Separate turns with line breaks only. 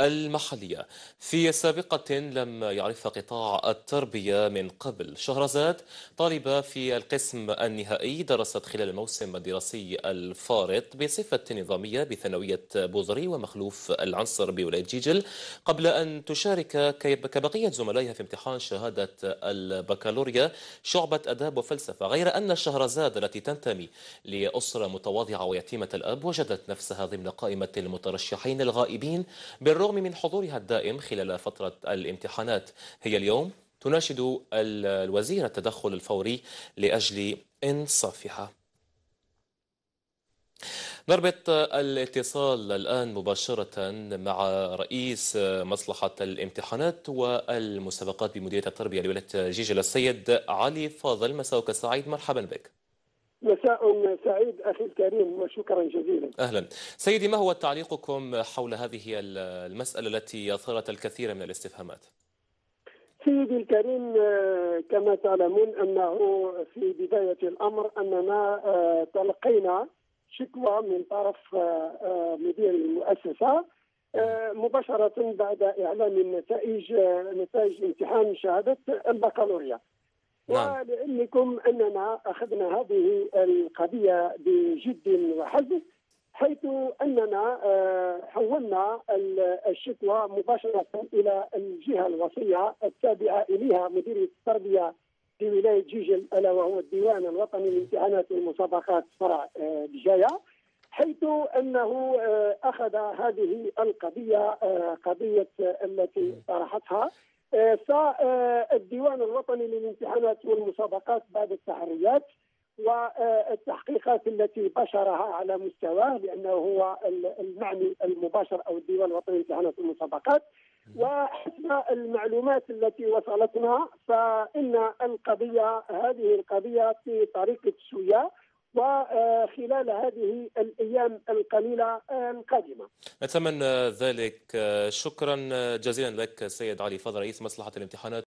المحلية. في سابقة لم يعرفها قطاع التربية من قبل. شهرزاد طالبة في القسم النهائي درست خلال الموسم الدراسي الفارط بصفة نظامية بثانوية بوزري ومخلوف العنصر بولاية جيجل. قبل أن تشارك كبقية زملائها في امتحان شهادة البكالوريا شعبة أداب وفلسفة غير أن شهرزاد التي تنتمي لأسرة متواضعة ويتيمة الأب وجدت نفسها ضمن قائمة المترشحين الغائبين بالرغم من حضورها الدائم خلال فترة الامتحانات. هي اليوم تناشد الوزير التدخل الفوري لأجل إنصافها. نربط الاتصال الآن مباشرة مع رئيس مصلحة الامتحانات والمسابقات بمديرية التربية لولاية جيجل السيد علي فاضل. مساءك سعيد مرحبا بك.
مساء سعيد أخي الكريم وشكرا جزيلا.
أهلا. سيدي ما هو تعليقكم حول هذه المسألة التي أثارت الكثير من الاستفهامات؟
سيدي الكريم كما تعلمون أنه في بداية الأمر أننا تلقينا شكوى من طرف مدير المؤسسة مباشرة بعد إعلان النتائج نتائج امتحان شهادة البكالوريا. نعم. ولعلمكم أننا أخذنا هذه القضية بجد وحزم حيث أننا حولنا الشكوى مباشرة إلى الجهة الوصية التابعة إليها مديريه التربية في ولاية جيجل ألا وهو الديوان الوطني للامتحانات والمسابقات فرع بجاية حيث أنه أخذ هذه القضية قضية التي طرحتها فالديوان الوطني للامتحانات والمسابقات بعد التحريات والتحقيقات التي بشرها على مستواه لأنه هو المعني المباشر أو الديوان الوطني للامتحانات والمسابقات. وحسب المعلومات التي وصلتنا فإن القضية هذه القضية في طريق التسويه وخلال هذه الأيام القليلة القادمة.
نتمنى ذلك شكرا جزيلا لك سيد علي فضل رئيس مصلحة الامتحانات